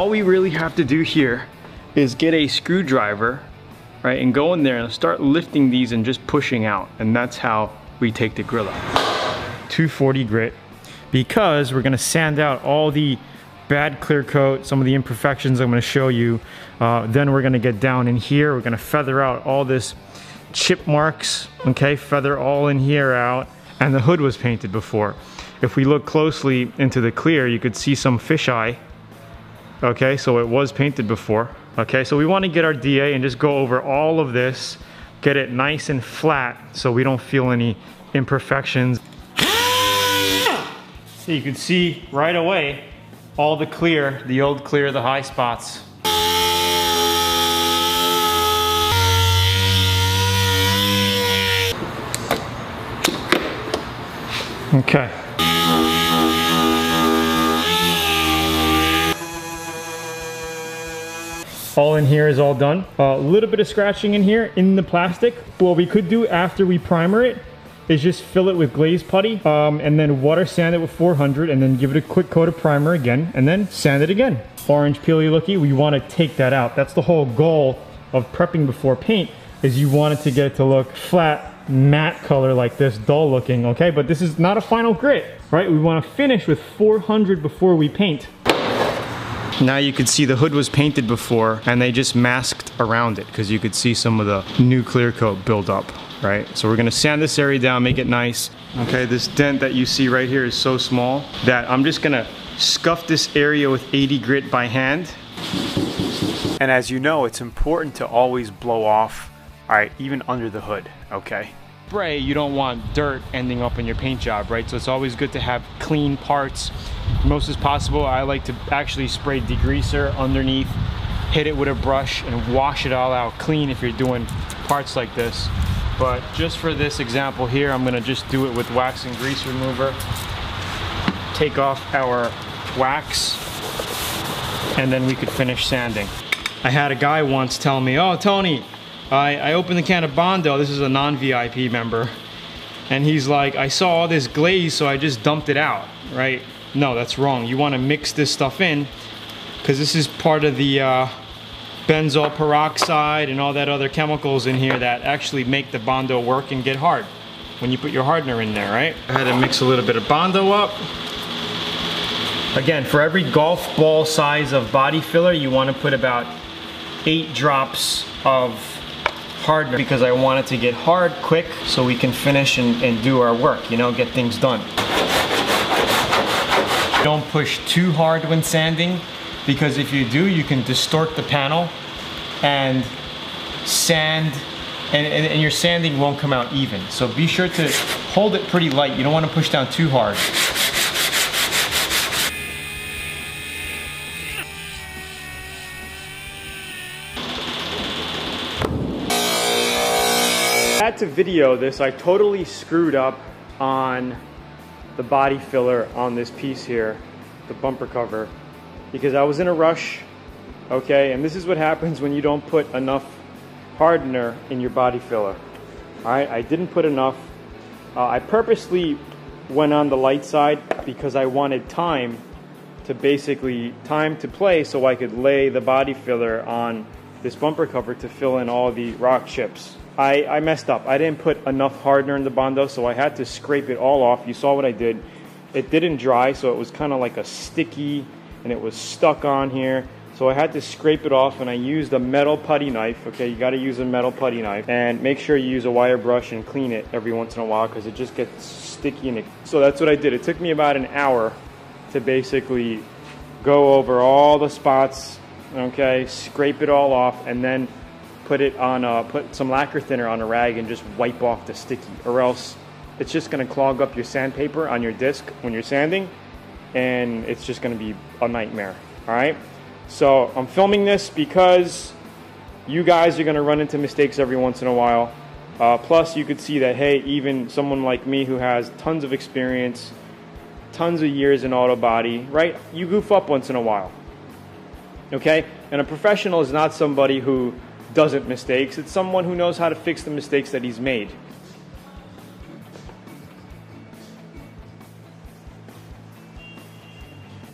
all we really have to do here is get a screwdriver, right, and go in there and start lifting these and just pushing out. And that's how we take the grill out. 240 grit, because we're gonna sand out all the bad clear coat, some of the imperfections I'm gonna show you. Uh, then we're gonna get down in here, we're gonna feather out all this chip marks, okay, feather all in here out, and the hood was painted before. If we look closely into the clear, you could see some fisheye, okay, so it was painted before, okay, so we wanna get our DA and just go over all of this, get it nice and flat so we don't feel any imperfections. So you can see right away all the clear, the old clear, the high spots. Okay. All in here is all done. A little bit of scratching in here in the plastic. What we could do after we primer it is just fill it with glaze putty um, and then water sand it with 400 and then give it a quick coat of primer again and then sand it again. Orange peely looky, we want to take that out. That's the whole goal of prepping before paint is you want it to get it to look flat, matte color like this, dull looking, okay? But this is not a final grit, right? We want to finish with 400 before we paint. Now you could see the hood was painted before and they just masked around it because you could see some of the new clear coat build up, right? So we're gonna sand this area down, make it nice. Okay, this dent that you see right here is so small that I'm just gonna scuff this area with 80 grit by hand. And as you know, it's important to always blow off, all right, even under the hood, okay? Spray, you don't want dirt ending up in your paint job, right? So it's always good to have clean parts most as possible. I like to actually spray degreaser underneath, hit it with a brush and wash it all out clean if you're doing parts like this. But just for this example here, I'm gonna just do it with wax and grease remover. Take off our wax and then we could finish sanding. I had a guy once tell me, oh Tony, I, I opened the can of Bondo, this is a non-VIP member, and he's like, I saw all this glaze so I just dumped it out, right? No, that's wrong. You want to mix this stuff in because this is part of the uh, benzoyl peroxide and all that other chemicals in here that actually make the Bondo work and get hard when you put your hardener in there, right? I had to mix a little bit of Bondo up. Again, for every golf ball size of body filler, you want to put about eight drops of because I want it to get hard quick so we can finish and, and do our work, you know, get things done. Don't push too hard when sanding because if you do, you can distort the panel and sand and, and, and, your sanding won't come out even. So be sure to hold it pretty light. You don't want to push down too hard. To video this. I totally screwed up on the body filler on this piece here, the bumper cover, because I was in a rush, okay? And this is what happens when you don't put enough hardener in your body filler. All right, I didn't put enough. Uh, I purposely went on the light side because I wanted time to basically time to play so I could lay the body filler on this bumper cover to fill in all the rock chips. I, I messed up. I didn't put enough hardener in the Bondo, so I had to scrape it all off. You saw what I did. It didn't dry, so it was kind of like a sticky, and it was stuck on here. So I had to scrape it off, and I used a metal putty knife. Okay, you got to use a metal putty knife, and make sure you use a wire brush and clean it every once in a while because it just gets sticky. And it, so that's what I did. It took me about an hour to basically go over all the spots. Okay, scrape it all off, and then put it on, a, put some lacquer thinner on a rag and just wipe off the sticky, or else it's just going to clog up your sandpaper on your disc when you're sanding, and it's just going to be a nightmare. All right. So I'm filming this because you guys are going to run into mistakes every once in a while. Uh, plus, you could see that hey, even someone like me who has tons of experience, tons of years in auto body, right? You goof up once in a while. Okay? And a professional is not somebody who doesn't mistakes. It's someone who knows how to fix the mistakes that he's made.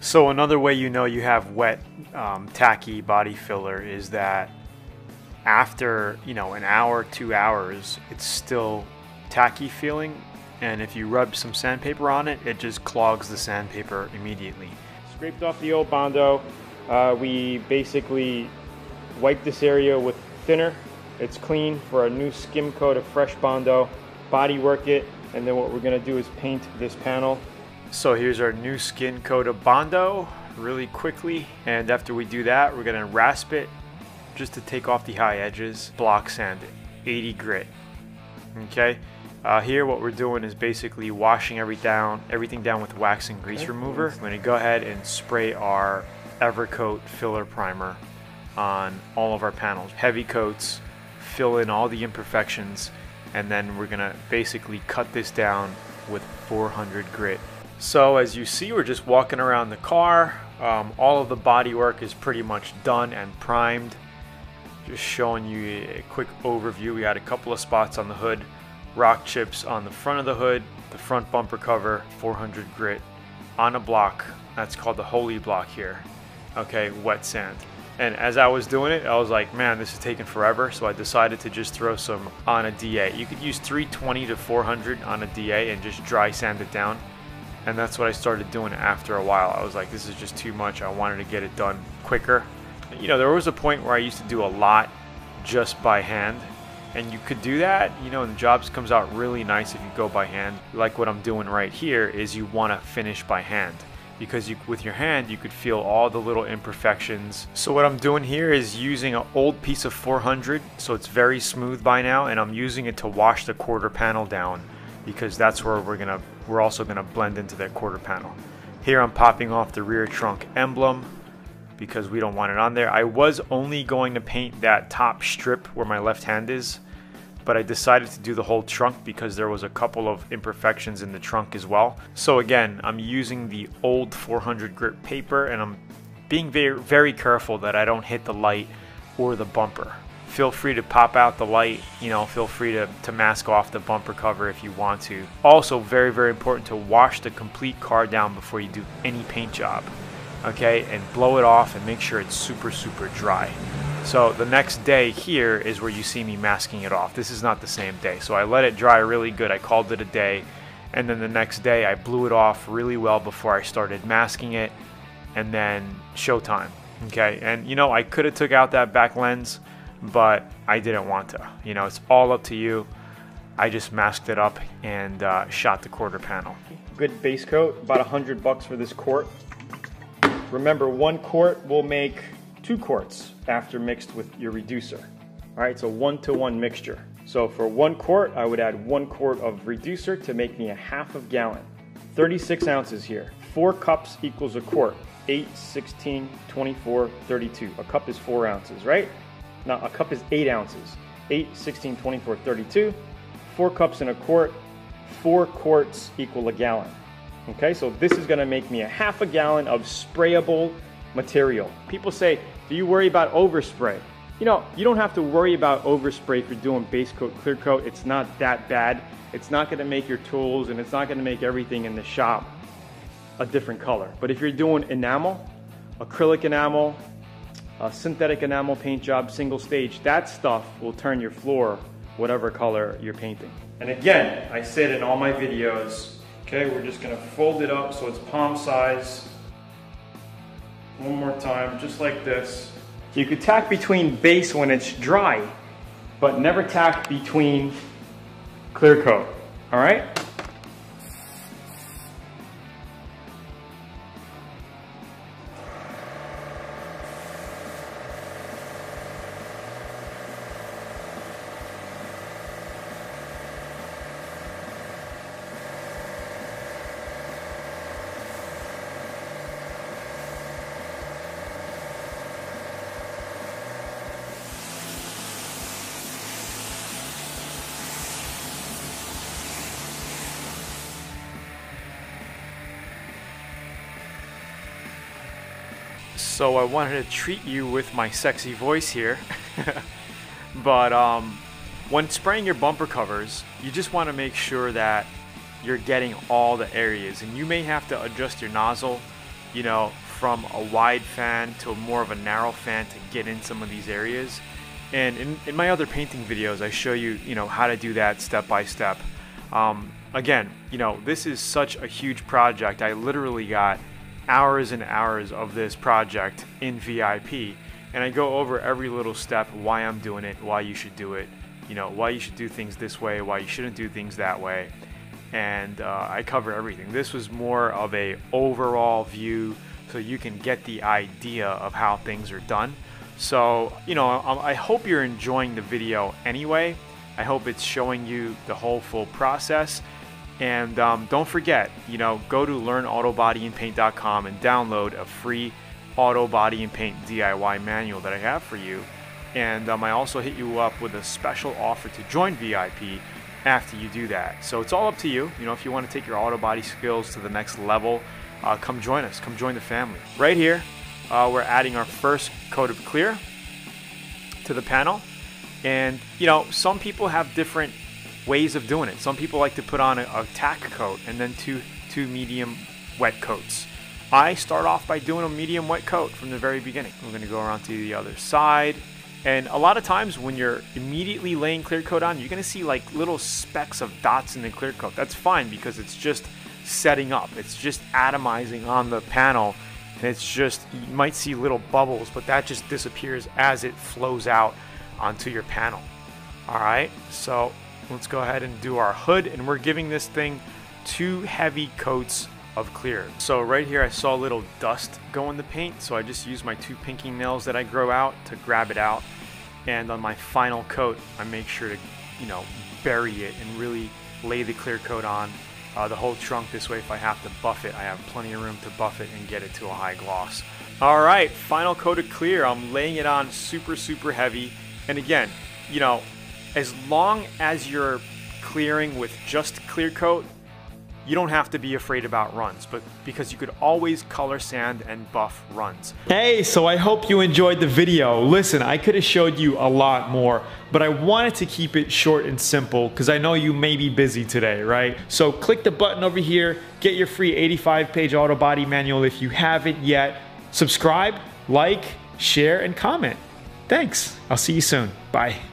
So another way you know you have wet, um, tacky body filler is that after you know an hour, two hours, it's still tacky feeling, and if you rub some sandpaper on it, it just clogs the sandpaper immediately. Scraped off the old Bondo. Uh, we basically wiped this area with thinner. It's clean for a new skim coat of fresh Bondo. Body work it, and then what we're gonna do is paint this panel so here's our new skin coat of Bondo really quickly. And after we do that, we're gonna rasp it just to take off the high edges, block sand it, 80 grit. Okay, uh, here what we're doing is basically washing every down, everything down with wax and grease remover. I'm gonna go ahead and spray our Evercoat filler primer on all of our panels. Heavy coats, fill in all the imperfections, and then we're gonna basically cut this down with 400 grit so as you see, we're just walking around the car. Um, all of the bodywork is pretty much done and primed. Just showing you a quick overview. We had a couple of spots on the hood, rock chips on the front of the hood, the front bumper cover, 400 grit on a block. That's called the holy block here. Okay, wet sand. And as I was doing it, I was like, man, this is taking forever. So I decided to just throw some on a DA. You could use 320 to 400 on a DA and just dry sand it down and that's what I started doing after a while. I was like, this is just too much. I wanted to get it done quicker. You know, there was a point where I used to do a lot just by hand, and you could do that, you know, and the jobs comes out really nice if you go by hand. Like what I'm doing right here is you want to finish by hand because you, with your hand you could feel all the little imperfections. So what I'm doing here is using an old piece of 400 so it's very smooth by now and I'm using it to wash the quarter panel down because that's where we're gonna we're also gonna blend into that quarter panel. Here I'm popping off the rear trunk emblem because we don't want it on there. I was only going to paint that top strip where my left hand is, but I decided to do the whole trunk because there was a couple of imperfections in the trunk as well. So again, I'm using the old 400 grit paper and I'm being very, very careful that I don't hit the light or the bumper. Feel free to pop out the light you know feel free to, to mask off the bumper cover if you want to. Also very very important to wash the complete car down before you do any paint job okay? And blow it off and make sure it's super super dry so the next day here is where you see me masking it off this is not the same day so I let it dry really good I called it a day and then the next day I blew it off really well before I started masking it and then showtime okay and you know I could have took out that back lens but I didn't want to. You know, it's all up to you. I just masked it up and uh, shot the quarter panel. Good base coat, about a hundred bucks for this quart. Remember, one quart will make two quarts after mixed with your reducer. All right, so one to one mixture. So for one quart, I would add one quart of reducer to make me a half of gallon. 36 ounces here. Four cups equals a quart. 8, 16, 24, 32. A cup is four ounces, right? Now, a cup is 8 ounces 8, 16, 24, 32. Four cups in a quart. Four quarts equal a gallon. Okay, so this is gonna make me a half a gallon of sprayable material. People say, do you worry about overspray? You know, you don't have to worry about overspray if you're doing base coat, clear coat. It's not that bad. It's not gonna make your tools and it's not gonna make everything in the shop a different color. But if you're doing enamel, acrylic enamel, a synthetic enamel paint job, single stage, that stuff will turn your floor whatever color you're painting. And again, I said in all my videos, okay, we're just gonna fold it up so it's palm size. One more time, just like this. You could tack between base when it's dry, but never tack between clear coat, all right? So I wanted to treat you with my sexy voice here. but um, when spraying your bumper covers, you just want to make sure that you're getting all the areas. And you may have to adjust your nozzle you know, from a wide fan to more of a narrow fan to get in some of these areas. And in, in my other painting videos, I show you, you know, how to do that step by step. Um, again, you know, this is such a huge project. I literally got hours and hours of this project in VIP, and I go over every little step, why I'm doing it, why you should do it, you know, why you should do things this way, why you shouldn't do things that way, and uh, I cover everything. This was more of a overall view, so you can get the idea of how things are done. So, you know, I hope you're enjoying the video anyway. I hope it's showing you the whole full process. And um, don't forget, you know, go to learnautobodyandpaint.com and download a free auto body and paint DIY manual that I have for you. And um, I also hit you up with a special offer to join VIP after you do that. So it's all up to you. You know, if you want to take your auto body skills to the next level, uh, come join us. Come join the family. Right here, uh, we're adding our first coat of clear to the panel. And, you know, some people have different ways of doing it. Some people like to put on a, a tack coat and then two, two medium wet coats. I start off by doing a medium wet coat from the very beginning. I'm going to go around to the other side. And a lot of times when you're immediately laying clear coat on, you're going to see like little specks of dots in the clear coat. That's fine because it's just setting up. It's just atomizing on the panel. And it's just, you might see little bubbles, but that just disappears as it flows out onto your panel. All right, so let's go ahead and do our hood and we're giving this thing two heavy coats of clear. So right here I saw a little dust go in the paint so I just used my two pinking nails that I grow out to grab it out and on my final coat I make sure to you know bury it and really lay the clear coat on uh, the whole trunk this way if I have to buff it I have plenty of room to buff it and get it to a high gloss. Alright final coat of clear I'm laying it on super super heavy and again, you know, as long as you're clearing with just clear coat, you don't have to be afraid about runs, but because you could always color sand and buff runs. Hey, so I hope you enjoyed the video. Listen, I could have showed you a lot more, but I wanted to keep it short and simple because I know you may be busy today, right? So click the button over here, get your free 85 page auto body manual if you haven't yet. Subscribe, like, share, and comment. Thanks. I'll see you soon. Bye.